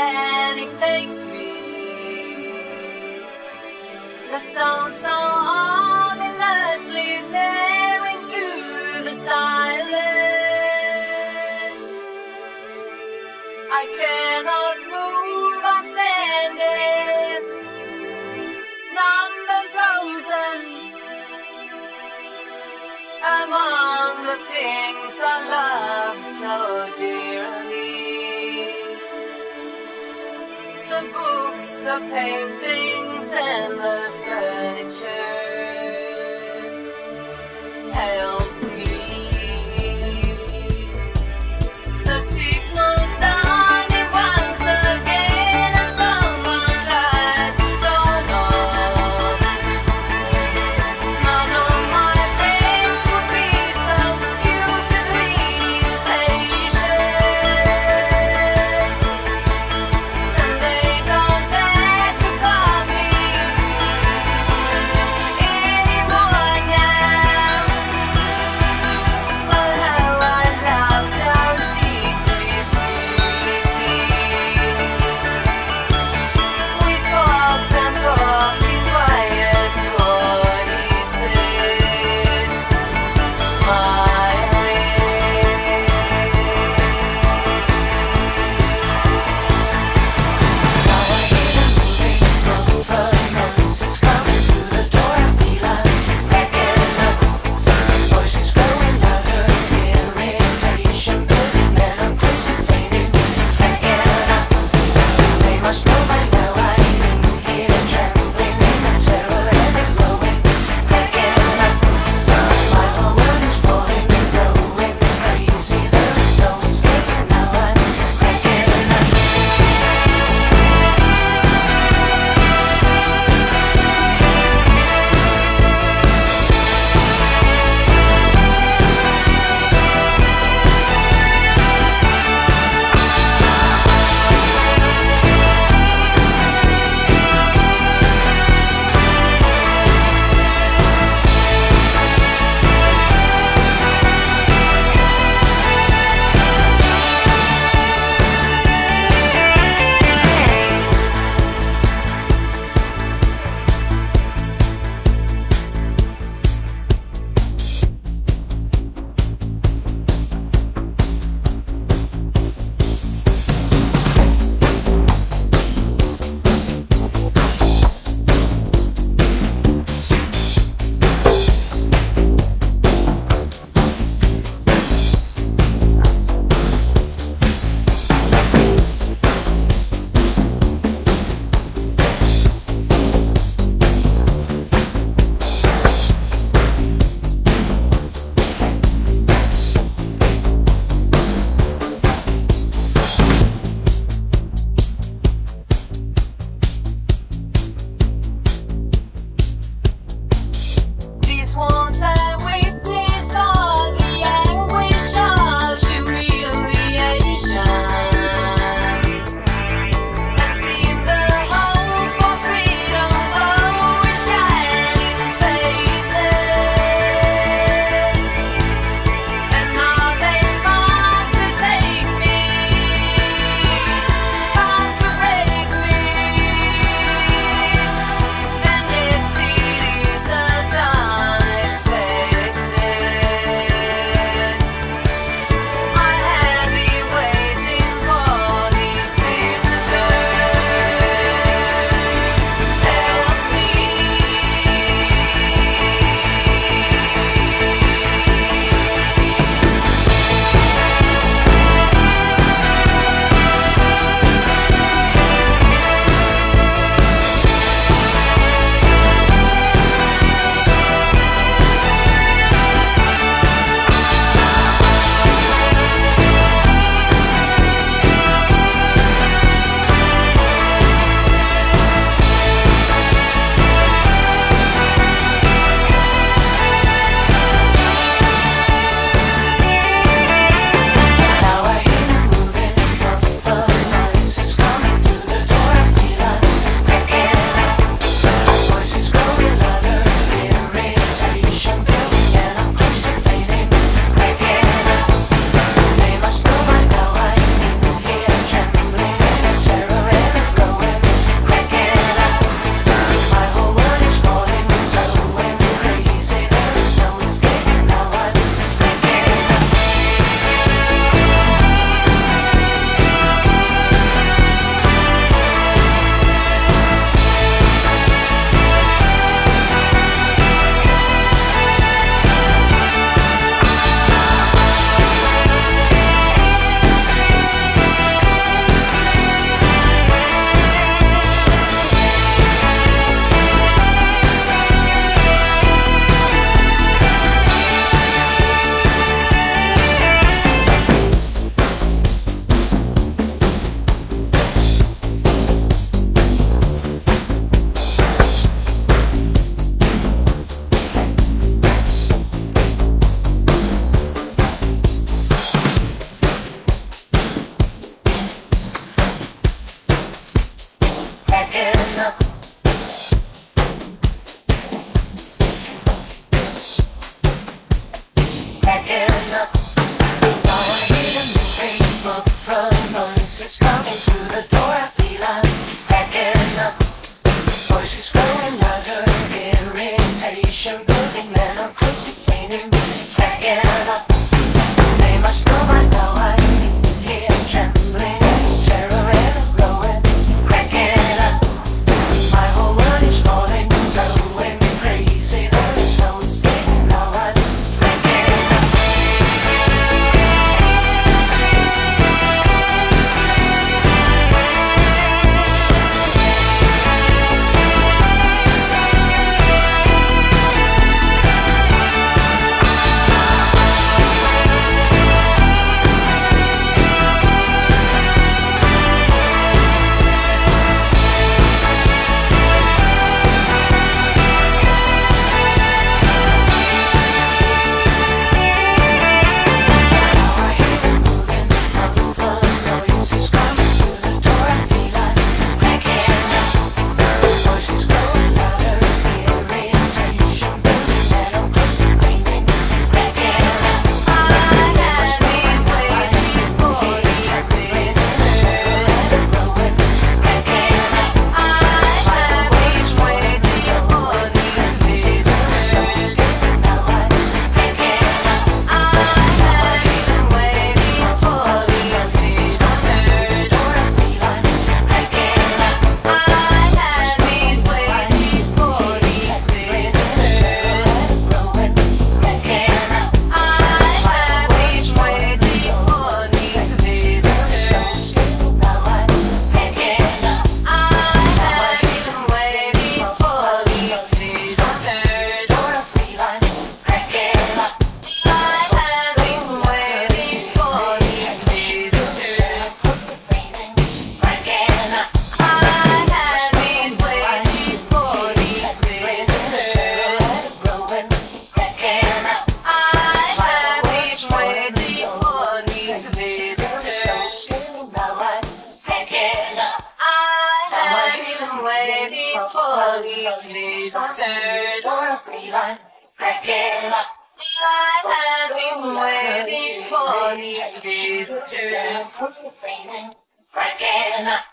panic takes me. The sound so ominously tearing through the silence. I cannot move, I'm standing, numb and frozen among the things I love so dearly. The books, the paintings, and the furniture. Help these visitors. Break it up. I have been waiting for these visitors. Break it up.